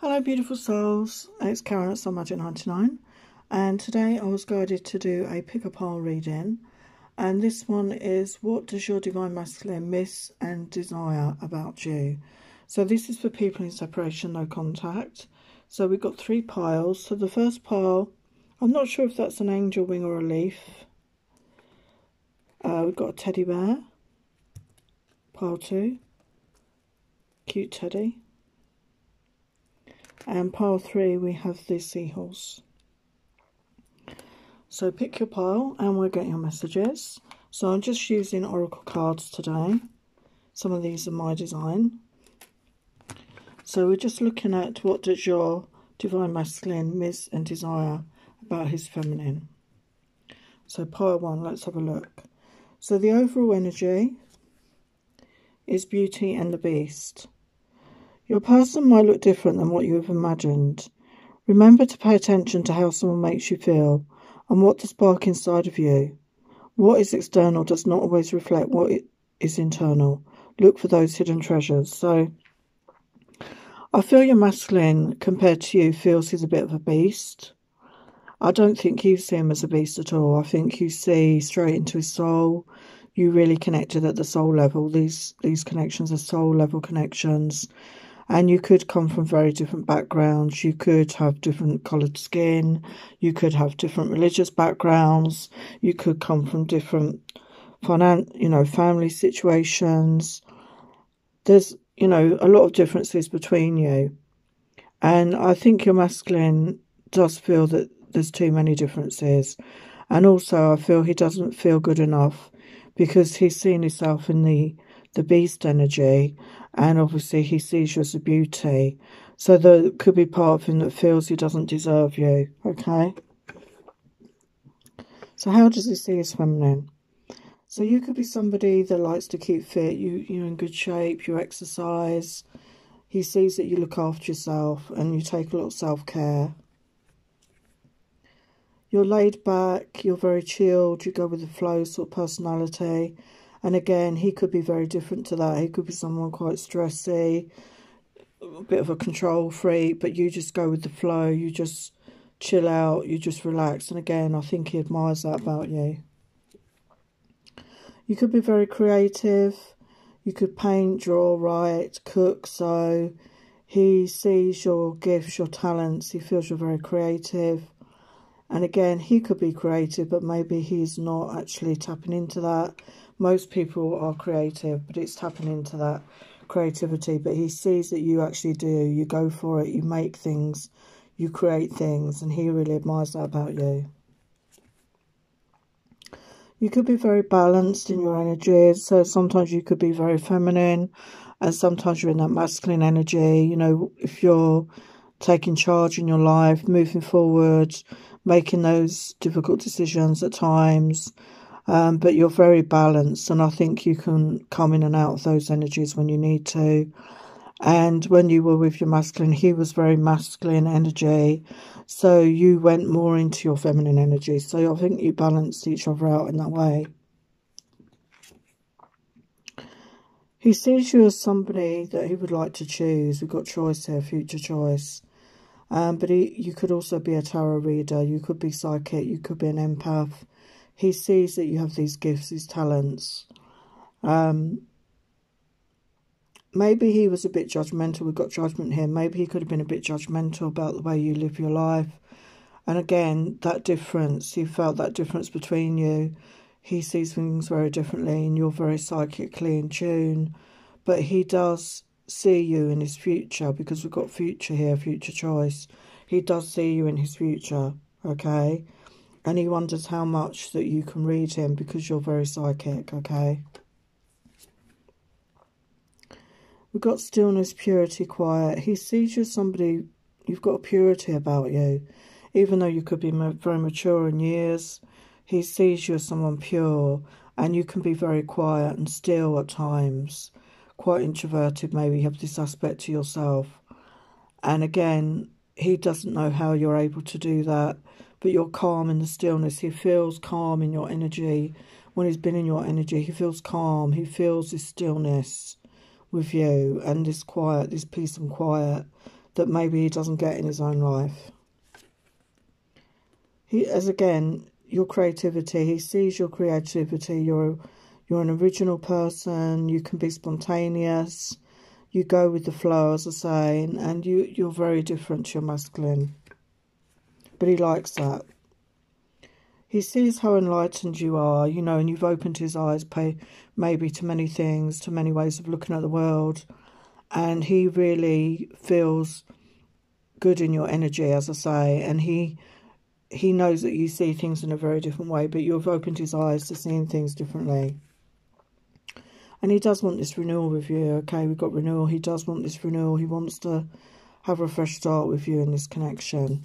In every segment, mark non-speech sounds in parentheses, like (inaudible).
Hello beautiful souls, it's Karen at Soul Magic 99 and today I was guided to do a pick a pile reading. And this one is what does your divine masculine miss and desire about you? So this is for people in separation no contact. So we've got three piles. So the first pile I'm not sure if that's an angel wing or a leaf. Uh, we've got a teddy bear. Pile two. Cute teddy and pile three we have the seahorse. So pick your pile and we'll get your messages. So I'm just using oracle cards today. Some of these are my design. So we're just looking at what does your divine masculine miss and desire about his feminine. So pile one let's have a look. So the overall energy is beauty and the beast your person might look different than what you have imagined. Remember to pay attention to how someone makes you feel and what to spark inside of you. What is external does not always reflect what is internal. Look for those hidden treasures. So, I feel your masculine compared to you feels he's a bit of a beast. I don't think you see him as a beast at all. I think you see straight into his soul. You really connected at the soul level. These these connections are soul level connections and you could come from very different backgrounds. You could have different coloured skin. You could have different religious backgrounds. You could come from different finan- you know, family situations. There's, you know, a lot of differences between you. And I think your masculine does feel that there's too many differences. And also I feel he doesn't feel good enough because he's seen himself in the the beast energy and obviously he sees you as a beauty. So there could be part of him that feels he doesn't deserve you, okay? So how does he see his feminine? So you could be somebody that likes to keep fit, you, you're in good shape, you exercise. He sees that you look after yourself and you take a lot of self-care. You're laid back, you're very chilled, you go with the flow sort of personality. And again, he could be very different to that. He could be someone quite stressy, a bit of a control freak, but you just go with the flow. You just chill out, you just relax. And again, I think he admires that about you. You could be very creative. You could paint, draw, write, cook, sew. He sees your gifts, your talents. He feels you're very creative. And again, he could be creative, but maybe he's not actually tapping into that most people are creative, but it's tapping into that creativity. But he sees that you actually do. You go for it. You make things. You create things. And he really admires that about you. You could be very balanced in your energies. So sometimes you could be very feminine. And sometimes you're in that masculine energy. You know, if you're taking charge in your life, moving forward, making those difficult decisions at times um, but you're very balanced, and I think you can come in and out of those energies when you need to. And when you were with your masculine, he was very masculine energy, so you went more into your feminine energy. So I think you balanced each other out in that way. He sees you as somebody that he would like to choose. We've got choice here, future choice. Um, but he, you could also be a tarot reader. You could be psychic. You could be an empath he sees that you have these gifts, these talents. Um, maybe he was a bit judgmental. We've got judgment here. Maybe he could have been a bit judgmental about the way you live your life. And again, that difference, he felt that difference between you. He sees things very differently and you're very psychically in tune. But he does see you in his future because we've got future here, future choice. He does see you in his future, okay? And he wonders how much that you can read him because you're very psychic, okay? We've got stillness, purity, quiet. He sees you as somebody, you've got a purity about you. Even though you could be very mature in years, he sees you as someone pure and you can be very quiet and still at times. Quite introverted, maybe you have this aspect to yourself. And again, he doesn't know how you're able to do that but you're calm in the stillness. He feels calm in your energy. When he's been in your energy, he feels calm. He feels this stillness with you and this quiet, this peace and quiet that maybe he doesn't get in his own life. He, as again, your creativity. He sees your creativity. You're you're an original person. You can be spontaneous. You go with the flow, as I say, and, and you you're very different to your masculine. But he likes that. He sees how enlightened you are, you know, and you've opened his eyes, pay, maybe to many things, to many ways of looking at the world, and he really feels good in your energy, as I say, and he he knows that you see things in a very different way, but you've opened his eyes to seeing things differently. And he does want this renewal with you. Okay, we've got renewal. He does want this renewal. He wants to have a fresh start with you in this connection.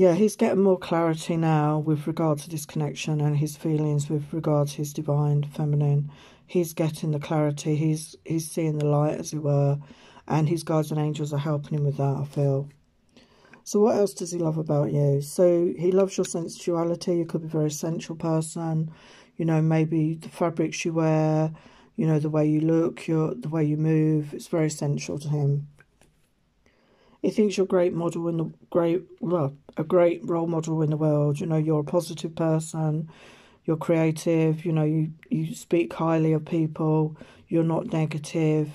Yeah, he's getting more clarity now with regard to this connection and his feelings with regard to his divine feminine. He's getting the clarity. He's he's seeing the light, as it were, and his guides and angels are helping him with that. I feel. So what else does he love about you? So he loves your sensuality. You could be a very sensual person. You know, maybe the fabrics you wear, you know, the way you look, your the way you move. It's very sensual to him. He thinks you're a great model in the great well, a great role model in the world. You know, you're a positive person. You're creative. You know, you you speak highly of people. You're not negative.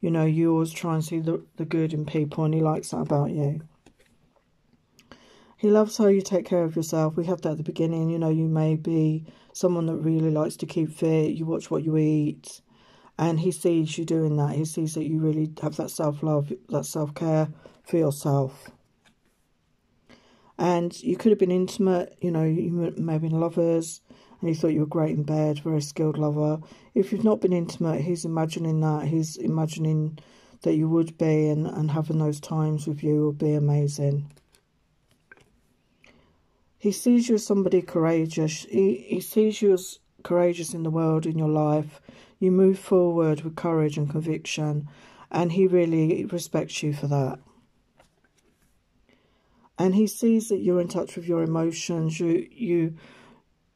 You know, you always try and see the the good in people, and he likes that about you. He loves how you take care of yourself. We have that at the beginning. You know, you may be someone that really likes to keep fit. You watch what you eat. And he sees you doing that. He sees that you really have that self love, that self care for yourself. And you could have been intimate, you know, you may have been lovers and he thought you were great in bed, very skilled lover. If you've not been intimate, he's imagining that. He's imagining that you would be, and, and having those times with you would be amazing. He sees you as somebody courageous. He, he sees you as courageous in the world, in your life. You move forward with courage and conviction, and he really respects you for that. And he sees that you're in touch with your emotions. You you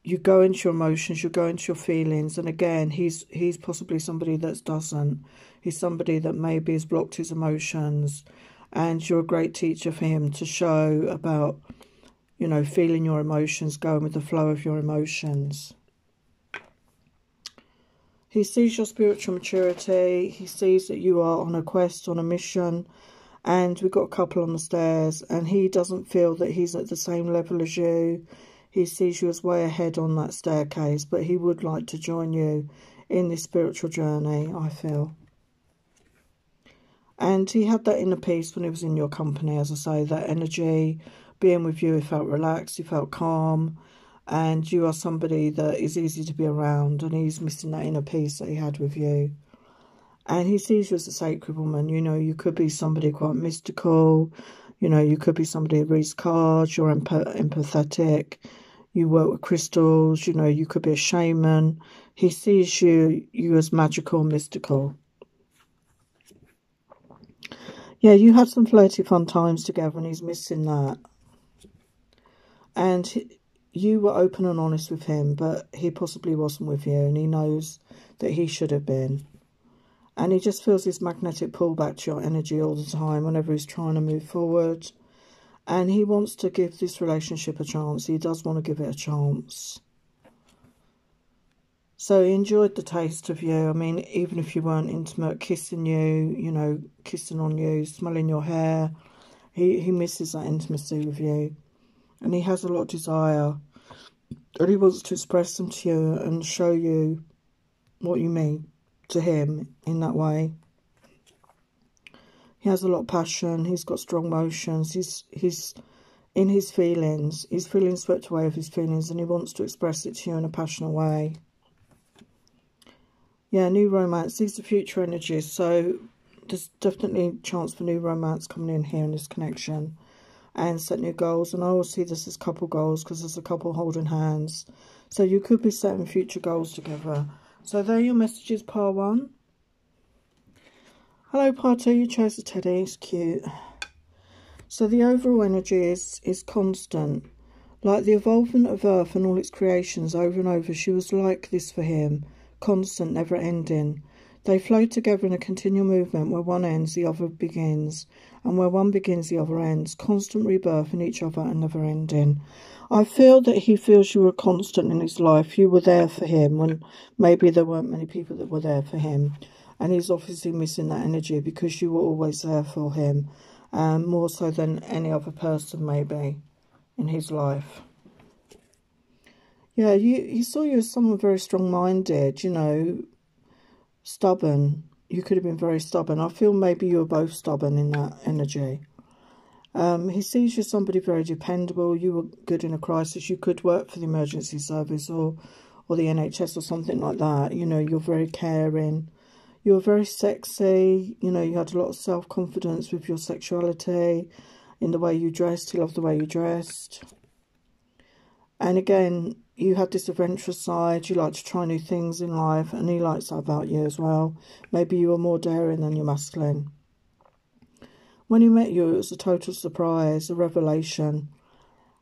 you go into your emotions. You go into your feelings. And again, he's he's possibly somebody that doesn't. He's somebody that maybe has blocked his emotions, and you're a great teacher for him to show about you know, feeling your emotions, going with the flow of your emotions. He sees your spiritual maturity. He sees that you are on a quest, on a mission. And we've got a couple on the stairs, and he doesn't feel that he's at the same level as you. He sees you as way ahead on that staircase, but he would like to join you in this spiritual journey, I feel. And he had that inner peace when he was in your company, as I say, that energy, being with you, he felt relaxed, he felt calm, and you are somebody that is easy to be around, and he's missing that inner peace that he had with you. And he sees you as a sacred woman. You know, you could be somebody quite mystical. You know, you could be somebody who reads cards. You're empath empathetic. You work with crystals. You know, you could be a shaman. He sees you you as magical, mystical. Yeah, you had some flirty fun times together, and he's missing that and you were open and honest with him, but he possibly wasn't with you, and he knows that he should have been. And he just feels this magnetic pull back to your energy all the time whenever he's trying to move forward. And he wants to give this relationship a chance. He does want to give it a chance. So he enjoyed the taste of you. I mean, even if you weren't intimate, kissing you, you know, kissing on you, smelling your hair. He, he misses that intimacy with you and he has a lot of desire and he wants to express them to you and show you what you mean to him in that way. He has a lot of passion, he's got strong emotions, he's he's in his feelings, he's feeling swept away of his feelings and he wants to express it to you in a passionate way. Yeah, new romance. These are future energies, so there's definitely chance for new romance coming in here in this connection and set new goals. And I always see this as couple goals because there's a couple holding hands. So you could be setting future goals together. So there are your messages, part one. Hello, part two. You chose the teddy. It's cute. So the overall energy is, is constant. Like the evolvement of Earth and all its creations over and over, she was like this for him. Constant, never ending. They flow together in a continual movement where one ends, the other begins, and where one begins, the other ends. Constant rebirth in each other and never ending. I feel that he feels you were constant in his life. You were there for him when maybe there weren't many people that were there for him. And he's obviously missing that energy because you were always there for him, um, more so than any other person, maybe, in his life. Yeah, you, he saw you as someone very strong minded, you know, stubborn. You could have been very stubborn. I feel maybe you were both stubborn in that energy. Um, he sees you as somebody very dependable. You were good in a crisis. You could work for the emergency service or, or the NHS or something like that. You know, you're very caring. You were very sexy. You know, you had a lot of self confidence with your sexuality, in the way you dressed. He loved the way you dressed. And again, you had this adventurous side, you like to try new things in life, and he likes that about you as well. Maybe you were more daring than your masculine. When he met you, it was a total surprise, a revelation.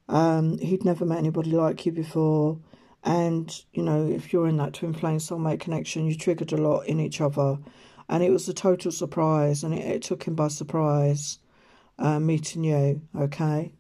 Um, he'd never met anybody like you before. And, you know, if you're in that twin flame soulmate connection, you triggered a lot in each other. And it was a total surprise, and it, it took him by surprise uh, meeting you, okay?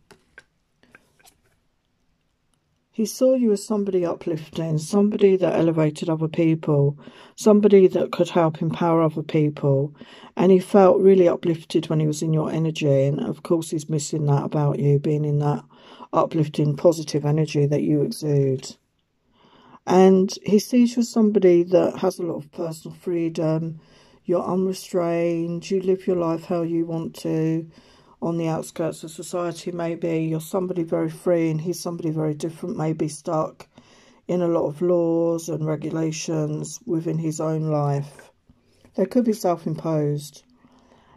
He saw you as somebody uplifting, somebody that elevated other people, somebody that could help empower other people. And he felt really uplifted when he was in your energy. And of course, he's missing that about you, being in that uplifting, positive energy that you exude. And he sees you as somebody that has a lot of personal freedom. You're unrestrained. You live your life how you want to on the outskirts of society, maybe you're somebody very free and he's somebody very different, maybe stuck in a lot of laws and regulations within his own life. They could be self imposed.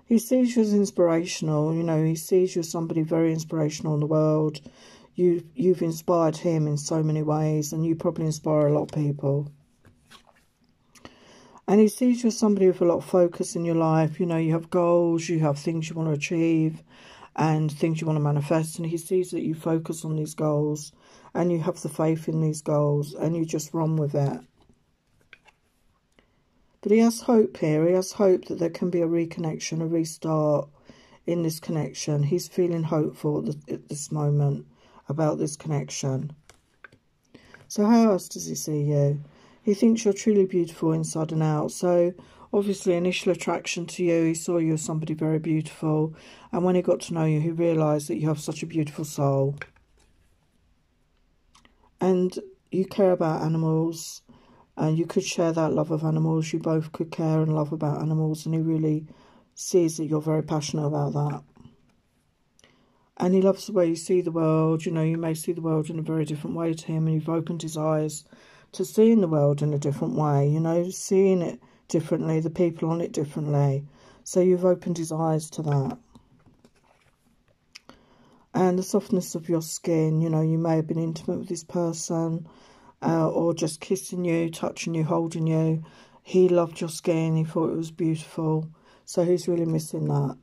He sees you as inspirational, you know, he sees you as somebody very inspirational in the world. You, you've inspired him in so many ways, and you probably inspire a lot of people. And he sees you as somebody with a lot of focus in your life. You know, you have goals, you have things you want to achieve, and things you want to manifest. And he sees that you focus on these goals and you have the faith in these goals and you just run with it. But he has hope here. He has hope that there can be a reconnection, a restart in this connection. He's feeling hopeful at, this moment about this connection. So how else does he see you? He thinks you're truly beautiful inside and out. So obviously initial attraction to you, he saw you as somebody very beautiful. And when he got to know you, he realised that you have such a beautiful soul. And you care about animals and you could share that love of animals. You both could care and love about animals and he really sees that you're very passionate about that. And he loves the way you see the world. You know, you may see the world in a very different way to him and you've opened his eyes to seeing the world in a different way, you know, seeing it differently, the people on it differently. So you've opened his eyes to that. And the softness of your skin, you know, you may have been intimate with this person uh, or just kissing you, touching you, holding you. He loved your skin, he thought it was beautiful. So he's really missing that.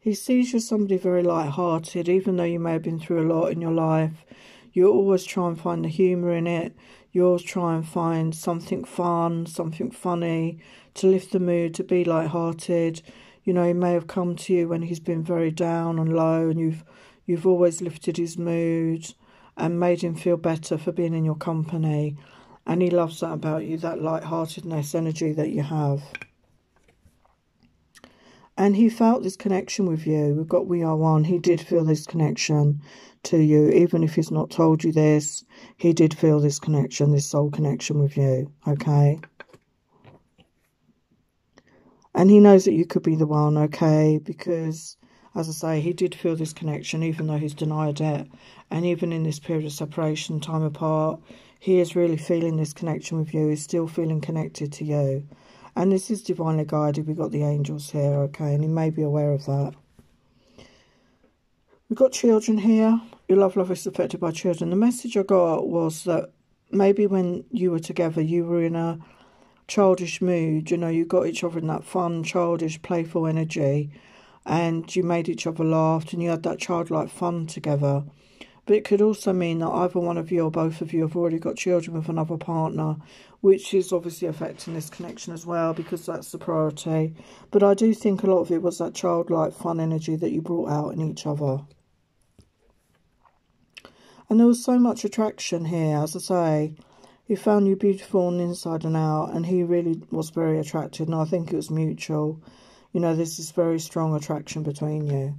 He sees you as somebody very light-hearted, even though you may have been through a lot in your life you always try and find the humour in it. You always try and find something fun, something funny to lift the mood, to be light-hearted. You know, he may have come to you when he's been very down and low, and you've you've always lifted his mood and made him feel better for being in your company. And he loves that about you, that light-heartedness energy that you have. And he felt this connection with you. We've got We Are One. He did feel this connection to you, even if he's not told you this, he did feel this connection, this soul connection with you, okay? And he knows that you could be the one, okay? Because, as I say, he did feel this connection, even though he's denied it. And even in this period of separation, time apart, he is really feeling this connection with you. He's still feeling connected to you. And this is divinely guided. We've got the angels here, okay? And he may be aware of that. We've got children here. Your love life is affected by children. The message I got was that maybe when you were together, you were in a childish mood. You know, you got each other in that fun, childish, playful energy, and you made each other laugh, and you had that childlike fun together. But it could also mean that either one of you or both of you have already got children with another partner, which is obviously affecting this connection as well because that's the priority. But I do think a lot of it was that childlike fun energy that you brought out in each other. And there was so much attraction here, as I say. He found you beautiful on inside and out, and he really was very attracted, and I think it was mutual. You know, there's this very strong attraction between you.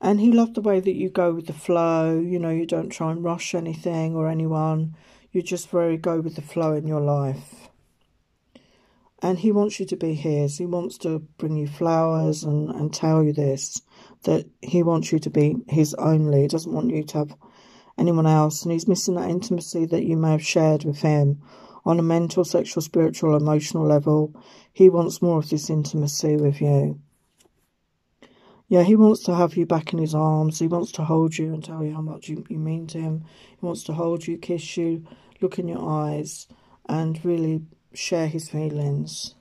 And he loved the way that you go with the flow, you know, you don't try and rush anything or anyone. You just very go with the flow in your life. And he wants you to be his. He wants to bring you flowers and, and tell you this that he wants you to be his only. He doesn't want you to have anyone else. And he's missing that intimacy that you may have shared with him on a mental, sexual, spiritual, emotional level. He wants more of this intimacy with you. Yeah, he wants to have you back in his arms. He wants to hold you and tell you how much you, you mean to him. He wants to hold you, kiss you, look in your eyes, and really share his feelings.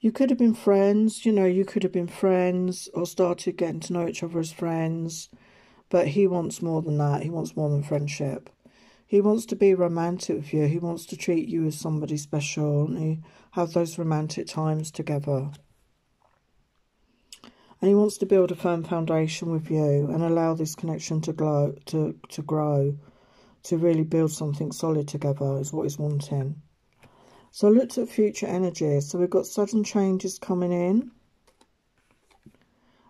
You could have been friends, you know, you could have been friends or started getting to know each other as friends, but he wants more than that. He wants more than friendship. He wants to be romantic with you. He wants to treat you as somebody special and have those romantic times together. And he wants to build a firm foundation with you and allow this connection to glow to, to grow, to really build something solid together is what he's wanting. So I looked at future energies. So we've got sudden changes coming in.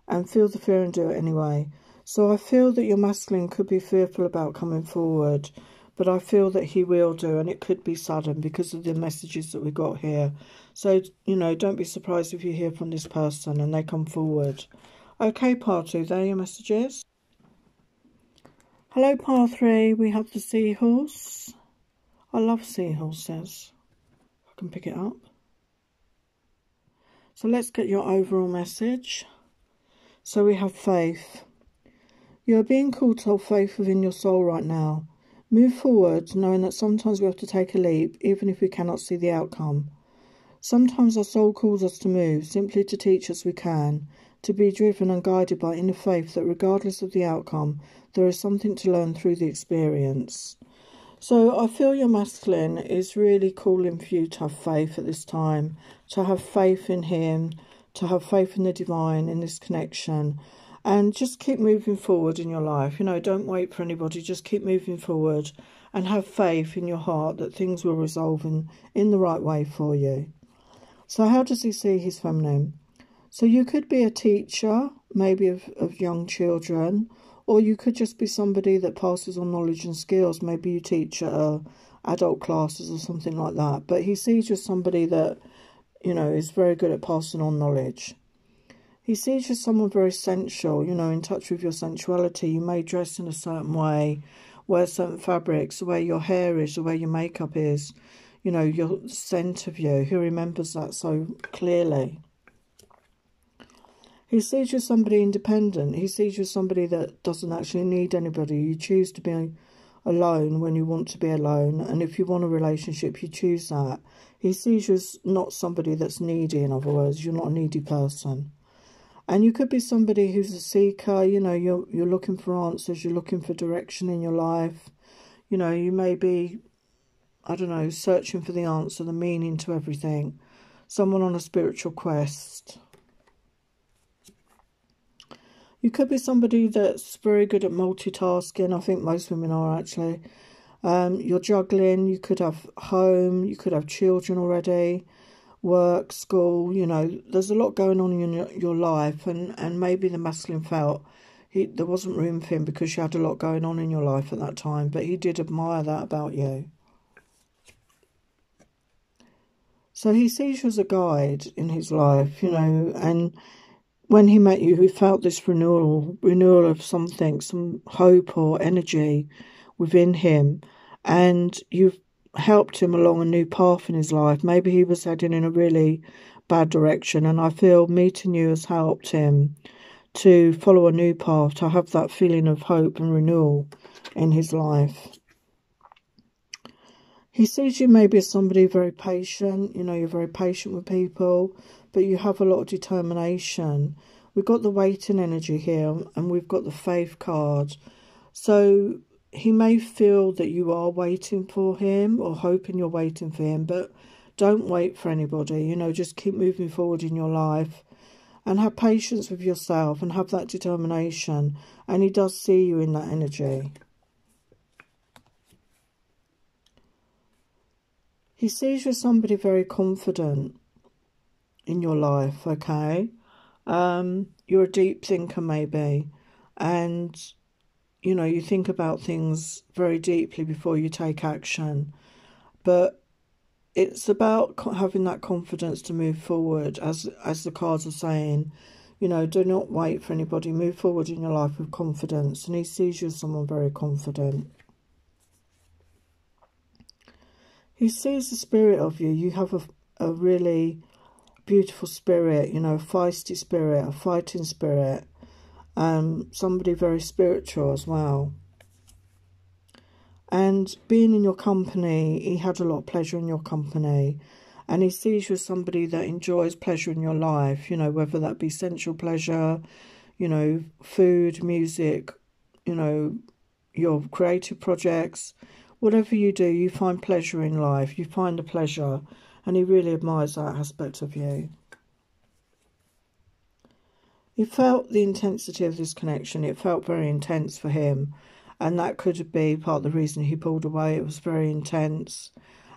And feel the fear and do it anyway. So I feel that your masculine could be fearful about coming forward. But I feel that he will do. And it could be sudden because of the messages that we got here. So, you know, don't be surprised if you hear from this person and they come forward. Okay, part two. There are your messages. Hello, part three. We have the seahorse. I love seahorses I can pick it up. So let's get your overall message. So we have faith. You are being called to hold faith within your soul right now. Move forward, knowing that sometimes we have to take a leap, even if we cannot see the outcome. Sometimes our soul calls us to move, simply to teach us we can, to be driven and guided by inner faith that regardless of the outcome, there is something to learn through the experience. So I feel your masculine is really calling for you to have faith at this time, to have faith in him, to have faith in the divine, in this connection, and just keep moving forward in your life. You know, don't wait for anybody, just keep moving forward and have faith in your heart that things will resolve in, in the right way for you. So, how does he see his feminine? So, you could be a teacher, maybe of, of young children, or you could just be somebody that passes on knowledge and skills. Maybe you teach at uh, adult classes or something like that. But he sees you as somebody that, you know, is very good at passing on knowledge. He sees you as someone very sensual, you know, in touch with your sensuality. You may dress in a certain way, wear certain fabrics, the way your hair is, the way your makeup is, you know, your scent of you. He remembers that so clearly. He sees you as somebody independent. He sees you as somebody that doesn't actually need anybody. You choose to be alone when you want to be alone. And if you want a relationship, you choose that. He sees you as not somebody that's needy, in other words. You're not a needy person. And you could be somebody who's a seeker, you know, you're you're looking for answers, you're looking for direction in your life. You know, you may be, I don't know, searching for the answer, the meaning to everything. Someone on a spiritual quest. You could be somebody that's very good at multitasking. I think most women are actually. Um, you're juggling. You could have home. You could have children already, work, school. You know, there's a lot going on in your, your life, and, and maybe the masculine felt he there wasn't room for him because you had a lot going on in your life at that time. But he did admire that about you. So he sees you as a guide in his life, you know, and when he met you, he felt this renewal, renewal of something, some hope or energy within him, and you've helped him along a new path in his life. Maybe he was heading in a really bad direction, and I feel meeting you has helped him to follow a new path, to have that feeling of hope and renewal in his life. He sees you maybe as somebody very patient, you know, you're very patient with people, but you have a lot of determination we've got the waiting energy here and we've got the faith card. So he may feel that you are waiting for him or hoping you're waiting for him, but don't wait for anybody. You know, just keep moving forward in your life and have patience with yourself and have that determination. And he does see you in that energy. He sees you as somebody very confident in your life, okay? Um, you're a deep thinker, maybe, and you know, you think about things very deeply before you take action. But it's about having that confidence to move forward, as as the cards are saying. You know, do not wait for anybody. Move forward in your life with confidence. And he sees you as someone very confident. He sees the spirit of you. You have a, a really beautiful spirit, you know, a feisty spirit, a fighting spirit, um, somebody very spiritual as well. And being in your company, he had a lot of pleasure in your company. And he sees you as somebody that enjoys pleasure in your life, you know, whether that be sensual pleasure, you know, food, music, you know, your creative projects, whatever you do, you find pleasure in life, you find a pleasure and he really admires that aspect of you. He felt the intensity of this connection. It felt very intense for him, and that could be part of the reason he pulled away. It was very intense,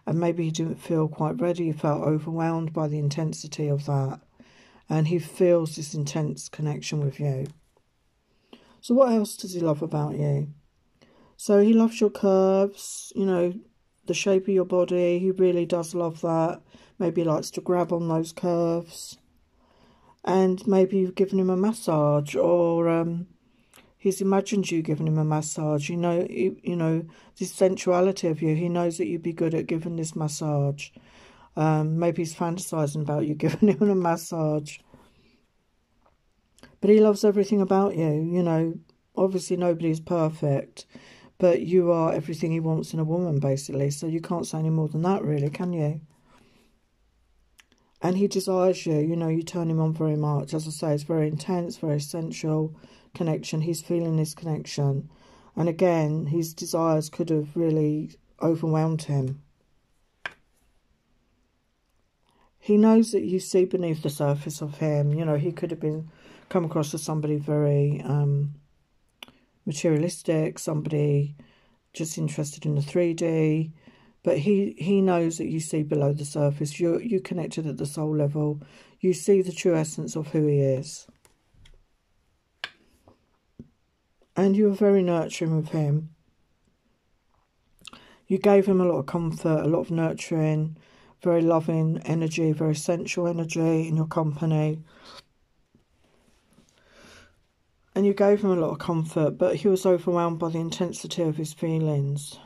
and maybe he didn't feel quite ready. He felt overwhelmed by the intensity of that, and he feels this intense connection with you. So, what else does he love about you? So, he loves your curves, you know, the shape of your body. He really does love that. Maybe likes to grab on those curves. And maybe you've given him a massage or um, he's imagined you giving him a massage. You know, you, you know, the sensuality of you. He knows that you'd be good at giving this massage. Um, maybe he's fantasizing about you (laughs) giving him a massage. But he loves everything about you. You know, obviously nobody's perfect but you are everything he wants in a woman, basically. So you can't say any more than that, really, can you? And he desires you. You know, you turn him on very much. As I say, it's very intense, very sensual connection. He's feeling this connection. And again, his desires could have really overwhelmed him. He knows that you see beneath the surface of him. You know, he could have been come across as somebody very um, materialistic, somebody just interested in the 3D. But he, he knows that you see below the surface. You're, you connected at the soul level. You see the true essence of who he is. And you were very nurturing with him. You gave him a lot of comfort, a lot of nurturing, very loving energy, very sensual energy in your company and you gave him a lot of comfort, but he was overwhelmed by the intensity of his feelings.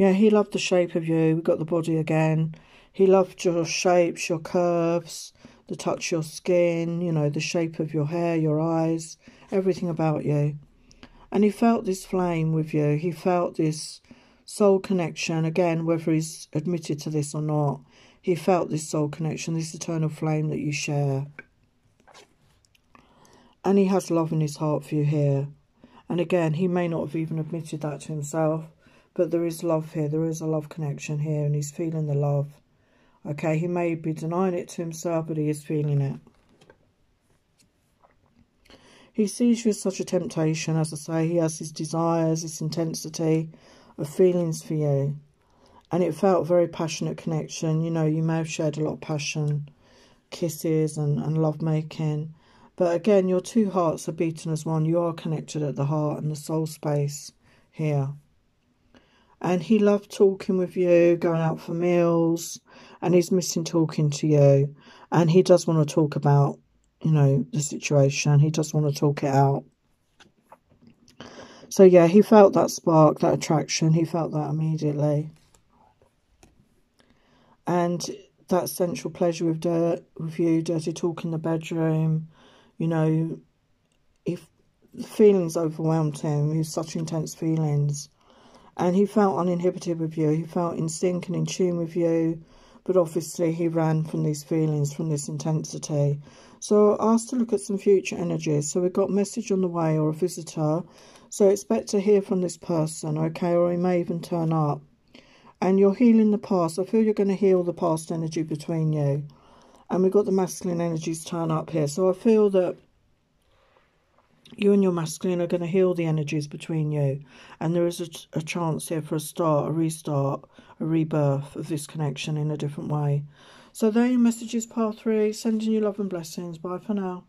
Yeah, he loved the shape of you. We got the body again. He loved your shapes, your curves, the touch of your skin, you know, the shape of your hair, your eyes, everything about you. And he felt this flame with you. He felt this soul connection. Again, whether he's admitted to this or not, he felt this soul connection, this eternal flame that you share. And he has love in his heart for you here. And again, he may not have even admitted that to himself, but there is love here. There is a love connection here, and he's feeling the love. Okay, he may be denying it to himself, but he is feeling it. He sees you as such a temptation, as I say. He has his desires, his intensity of feelings for you. And it felt very passionate connection. You know, you may have shared a lot of passion, kisses and, and love making. But again, your two hearts are beating as one. You are connected at the heart and the soul space here. And he loved talking with you, going out for meals, and he's missing talking to you. And he does want to talk about, you know, the situation. He does want to talk it out. So yeah, he felt that spark, that attraction. He felt that immediately. And that sensual pleasure with dirt, with you, dirty talk in the bedroom, you know, if feelings overwhelmed him, he was such intense feelings. And he felt uninhibited with you. He felt in sync and in tune with you, but obviously he ran from these feelings, from this intensity. So asked to look at some future energies. So we've got message on the way or a visitor. So expect to hear from this person, okay, or he may even turn up. And you're healing the past. I feel you're going to heal the past energy between you. And we've got the masculine energies turn up here. So I feel that you and your masculine are going to heal the energies between you. And there is a, a chance here for a start, a restart, a rebirth of this connection in a different way. So there your messages, part three. Sending you love and blessings. Bye for now.